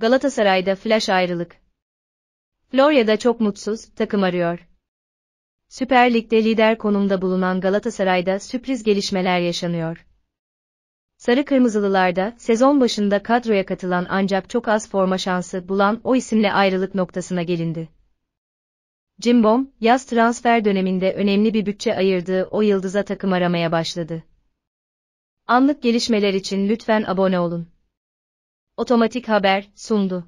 Galatasaray'da flash ayrılık. Florya'da çok mutsuz, takım arıyor. Süper Lig'de lider konumda bulunan Galatasaray'da sürpriz gelişmeler yaşanıyor. Sarı Kırmızılılarda sezon başında kadroya katılan ancak çok az forma şansı bulan o isimle ayrılık noktasına gelindi. Cimbom, yaz transfer döneminde önemli bir bütçe ayırdığı o yıldıza takım aramaya başladı. Anlık gelişmeler için lütfen abone olun. Otomatik haber sundu.